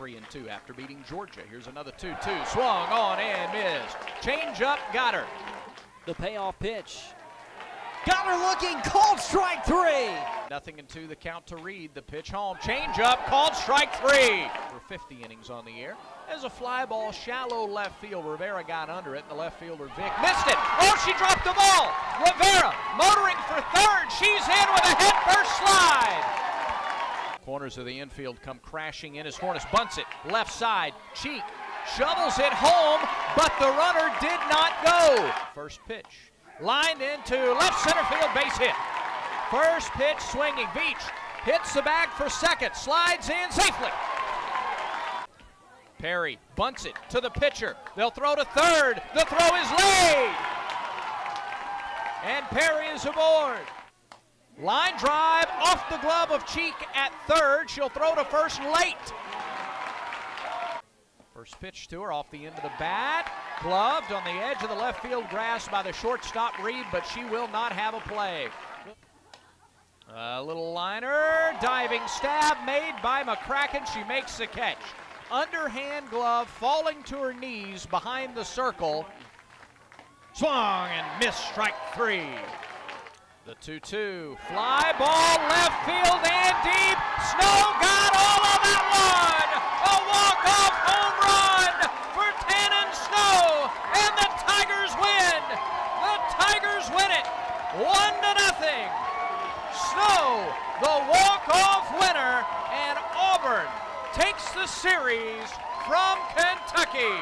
three and two after beating Georgia. Here's another 2 2. Swung on and missed. Change up, got her. The payoff pitch. Got her looking, called strike three. Nothing and two, the count to Reed. The pitch home. Change up, called strike three. For 50 innings on the air. As a fly ball, shallow left field. Rivera got under it, and the left fielder Vick missed it. Oh, she dropped the ball. Rivera motoring for third. She's in with a head first slide. Corners of the infield come crashing in as Hornus bunts it. Left side, Cheek shovels it home, but the runner did not go. First pitch. Lined into left center field base hit. First pitch swinging. Beach hits the bag for second. Slides in safely. Perry bunts it to the pitcher. They'll throw to third. The throw is laid. And Perry is aboard. Line drive off the glove of Cheek at third. She'll throw to first late. First pitch to her off the end of the bat. Gloved on the edge of the left field grass by the shortstop Reed, but she will not have a play. A little liner, diving stab made by McCracken. She makes the catch. Underhand glove falling to her knees behind the circle. Swung and missed strike three. The 2 2. Fly ball left field and deep. Snow got all of that one. A walk off home run for Tannen Snow. And the Tigers win. The Tigers win it. One to nothing. Snow, the walk off winner. And Auburn takes the series from Kentucky.